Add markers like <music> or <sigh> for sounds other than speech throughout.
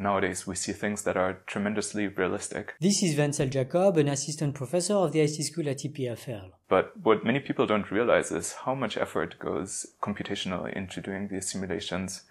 nowadays we see things that are tremendously realistic. This is Wenzel Jakob, an assistant professor of the IC school at EPFL. But what many people don't realize is how much effort goes computationally into doing these simulations.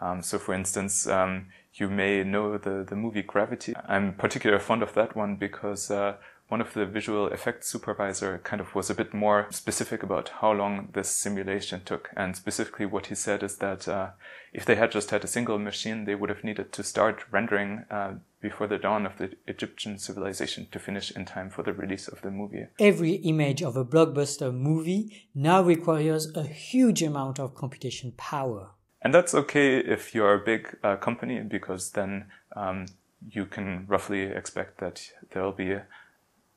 Um, so, for instance, um, you may know the, the movie Gravity. I'm particularly fond of that one because uh, one of the visual effects supervisor kind of was a bit more specific about how long this simulation took. And specifically what he said is that uh, if they had just had a single machine, they would have needed to start rendering uh, before the dawn of the Egyptian civilization to finish in time for the release of the movie. Every image of a blockbuster movie now requires a huge amount of computation power. And that's okay if you're a big uh, company because then um, you can roughly expect that there'll be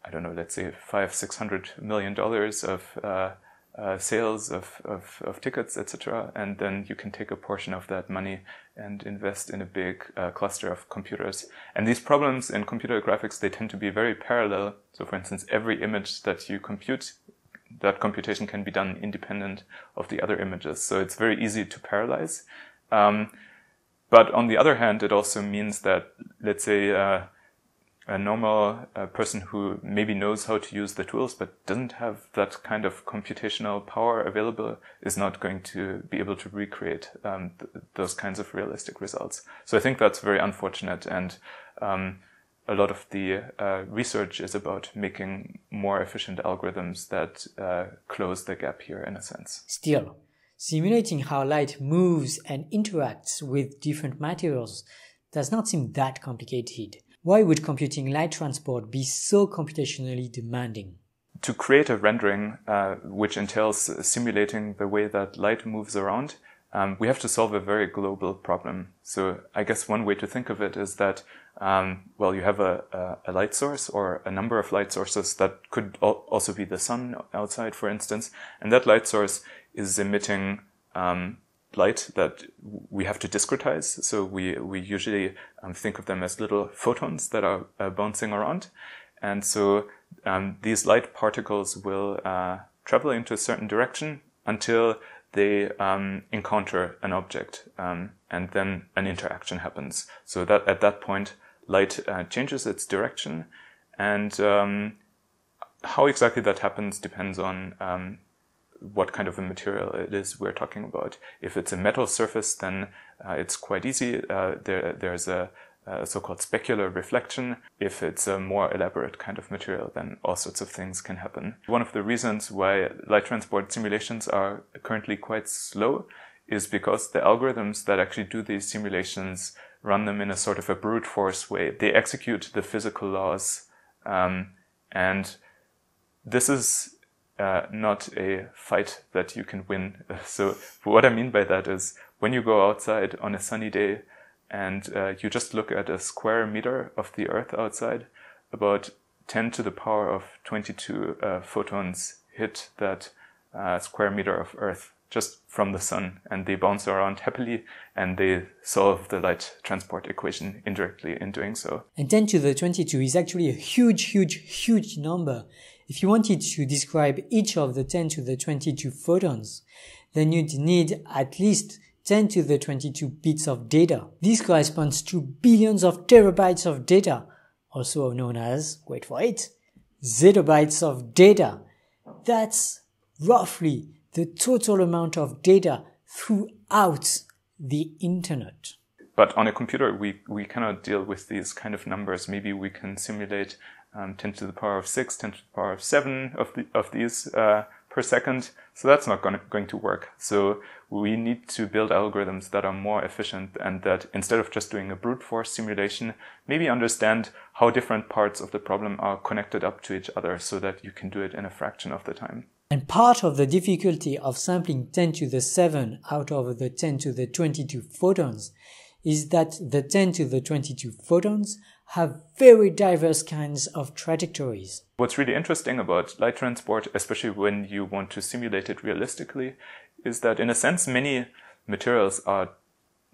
I don't know, let's say five, six hundred million dollars of uh, uh, sales of, of, of tickets, etc. And then you can take a portion of that money and invest in a big uh, cluster of computers. And these problems in computer graphics, they tend to be very parallel. So for instance, every image that you compute, that computation can be done independent of the other images. So it's very easy to parallelize. Um, but on the other hand, it also means that, let's say, uh, a normal uh, person who maybe knows how to use the tools but doesn't have that kind of computational power available is not going to be able to recreate um, th- those kinds of realistic results. So I think that's very unfortunate, and um, a lot of the uh, research is about making more efficient algorithms that uh, close the gap here, in a sense. Still, simulating how light moves and interacts with different materials does not seem that complicated. Why would computing light transport be so computationally demanding? To create a rendering uh, which entails simulating the way that light moves around, um, we have to solve a very global problem. So I guess one way to think of it is that, um, well, you have a, a, light source or a number of light sources that could al- also be the sun outside, for instance, and that light source is emitting um, light that we have to discretize. So we, we usually um, think of them as little photons that are uh, bouncing around. And so um, these light particles will uh, travel into a certain direction until they um, encounter an object, um, and then an interaction happens. So that at that point, light uh, changes its direction, and um, how exactly that happens depends on um, what kind of a material it is we're talking about. If it's a metal surface, then uh, it's quite easy. Uh, there, there's a, a, so-called specular reflection. If it's a more elaborate kind of material, then all sorts of things can happen. One of the reasons why light transport simulations are currently quite slow is because the algorithms that actually do these simulations run them in a sort of a brute force way. They execute the physical laws, um, and this is uh, not a fight that you can win. <laughs> So what I mean by that is when you go outside on a sunny day and uh, you just look at a square meter of the earth outside, about 10 to the power of 22 uh, photons hit that uh, square meter of earth just from the sun and they bounce around happily and they solve the light transport equation indirectly in doing so. And 10 to the 22 is actually a huge, huge, huge number. If you wanted to describe each of the 10 to the 22 photons, then you'd need at least 10 to the 22 bits of data. This corresponds to billions of terabytes of data, also known as, wait for it, zettabytes of data. That's roughly the total amount of data throughout the internet. But on a computer, we, we cannot deal with these kind of numbers. Maybe we can simulate um, 10 to the power of 6, 10 to the power of 7 of, the, of these uh, per second. So that's not going to, going to work. So we need to build algorithms that are more efficient and that instead of just doing a brute force simulation, maybe understand how different parts of the problem are connected up to each other so that you can do it in a fraction of the time. And part of the difficulty of sampling 10 to the 7 out of the 10 to the 22 photons is that the 10 to the 22 photons have very diverse kinds of trajectories. What's really interesting about light transport, especially when you want to simulate it realistically, is that in a sense, many materials are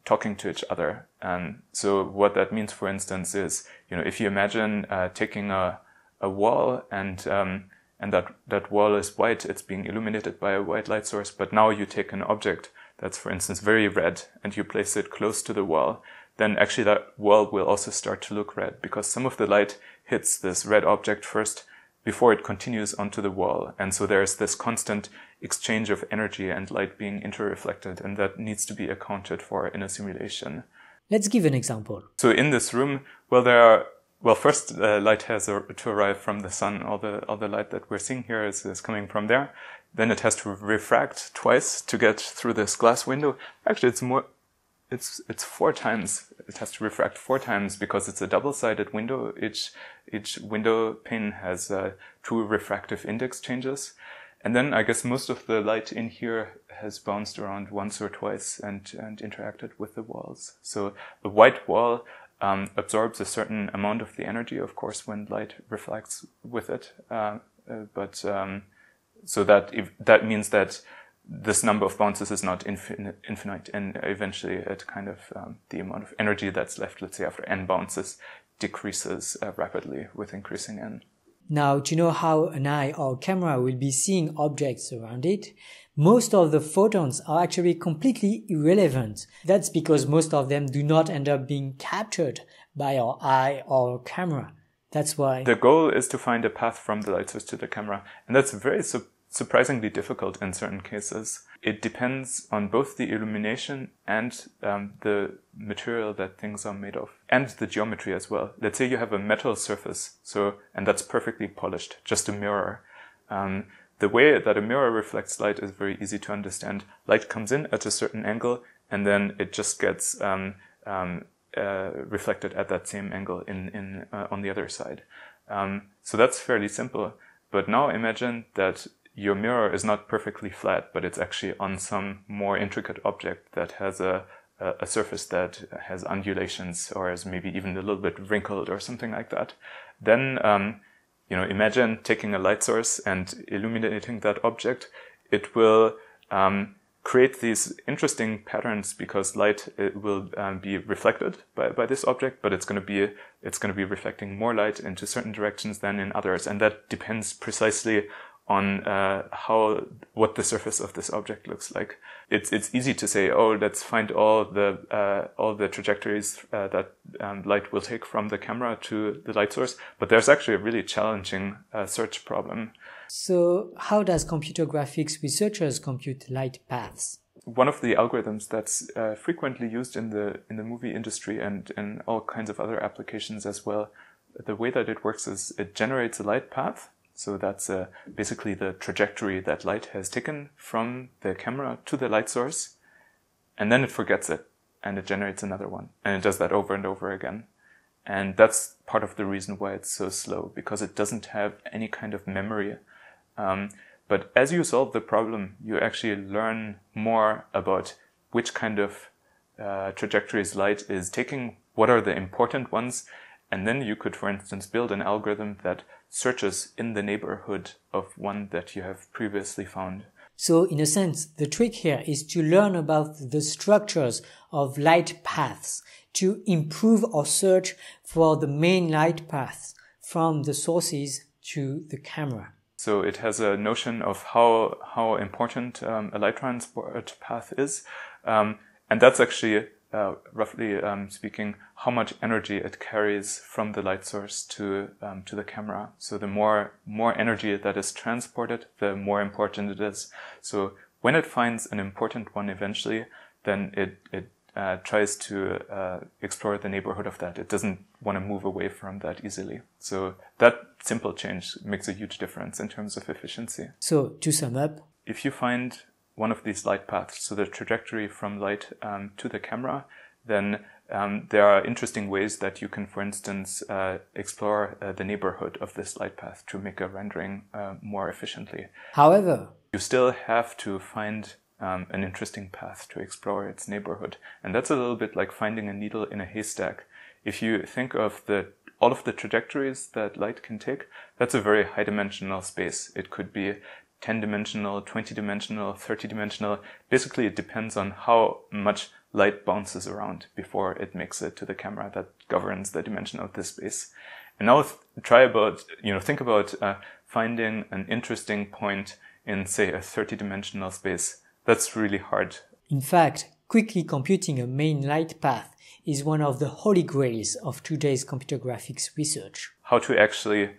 talking to each other. And so what that means, for instance, is, you know, if you imagine uh, taking a, a wall and, um, and that, that wall is white, it's being illuminated by a white light source, but now you take an object that's, for instance, very red and you place it close to the wall, then actually that wall will also start to look red because some of the light hits this red object first before it continues onto the wall. And so there's this constant exchange of energy and light being interreflected, and that needs to be accounted for in a simulation. Let's give an example. So in this room, well, there are well, first uh, light has to arrive from the sun. All the all the light that we're seeing here is, is coming from there. Then it has to refract twice to get through this glass window. Actually, it's more it's it's four times. It has to refract four times because it's a double-sided window. Each each window pane has uh, two refractive index changes, and then I guess most of the light in here has bounced around once or twice and and interacted with the walls. So the white wall um, absorbs a certain amount of the energy, of course, when light reflects with it. Uh, uh, but um, so that if, that means that this number of bounces is not infinite, infinite and eventually it kind of um, the amount of energy that's left, let's say after n bounces, decreases uh, rapidly with increasing n. Now, to know how an eye or camera will be seeing objects around it, most of the photons are actually completely irrelevant. That's because most of them do not end up being captured by our eye or camera. That's why. The goal is to find a path from the light source to the camera. And that's very su- surprisingly difficult in certain cases. It depends on both the illumination and um, the material that things are made of, and the geometry as well. Let's say you have a metal surface, so and that's perfectly polished, just a mirror. Um, the way that a mirror reflects light is very easy to understand. Light comes in at a certain angle, and then it just gets um, um, uh, reflected at that same angle in in uh, on the other side. Um, so that's fairly simple. But now imagine that your mirror is not perfectly flat, but it's actually on some more intricate object that has a, a, surface that has undulations or is maybe even a little bit wrinkled or something like that. Then, um, you know, imagine taking a light source and illuminating that object. It will um, create these interesting patterns because light will um, be reflected by, by this object, but it's going to be it's going to be reflecting more light into certain directions than in others, and that depends precisely on uh, how what the surface of this object looks like. It's it's easy to say, oh, let's find all the uh, all the trajectories uh, that um, light will take from the camera to the light source, but there's actually a really challenging uh, search problem. So, how does computer graphics researchers compute light paths? One of the algorithms that's uh, frequently used in the in the movie industry and in all kinds of other applications as well. The way that it works is it generates a light path so that's uh, basically the trajectory that light has taken from the camera to the light source. And then it forgets it and it generates another one. And it does that over and over again. And that's part of the reason why it's so slow because it doesn't have any kind of memory. Um, but as you solve the problem, you actually learn more about which kind of uh, trajectories light is taking, what are the important ones, and then you could, for instance, build an algorithm that searches in the neighborhood of one that you have previously found. So, in a sense, the trick here is to learn about the structures of light paths to improve our search for the main light paths from the sources to the camera. So it has a notion of how how important um, a light transport path is, um, and that's actually uh, roughly um, speaking, how much energy it carries from the light source to um, to the camera. So the more more energy that is transported, the more important it is. So when it finds an important one eventually, then it it uh, tries to uh, explore the neighborhood of that. It doesn't want to move away from that easily. So that simple change makes a huge difference in terms of efficiency. So to sum up, if you find one of these light paths, so the trajectory from light um, to the camera, then um, there are interesting ways that you can, for instance, uh, explore uh, the neighborhood of this light path to make a rendering uh, more efficiently. However, you still have to find um, an interesting path to explore its neighborhood. And that's a little bit like finding a needle in a haystack. If you think of the all of the trajectories that light can take, that's a very high dimensional space. It could be 10 dimensional, 20 dimensional, 30 dimensional. Basically, it depends on how much light bounces around before it makes it to the camera that governs the dimension of this space. And now try about, you know, think about uh, finding an interesting point in, say, a 30 dimensional space. That's really hard. In fact, quickly computing a main light path is one of the holy grails of today's computer graphics research. How to actually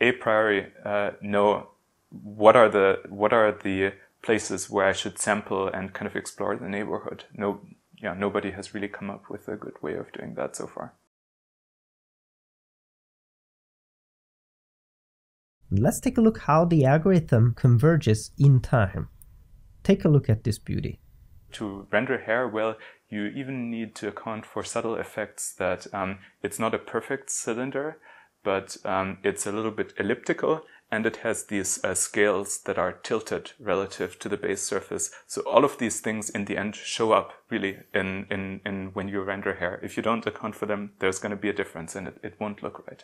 a priori uh, know what are the what are the places where I should sample and kind of explore the neighborhood. No, yeah, nobody has really come up with a good way of doing that so far. Let's take a look how the algorithm converges in time. Take a look at this beauty. To render hair, well, you even need to account for subtle effects that um, it's not a perfect cylinder, but um, it's a little bit elliptical and it has these uh, scales that are tilted relative to the base surface. So all of these things in the end show up really in, in, in when you render hair. If you don't account for them, there's going to be a difference and it, it won't look right.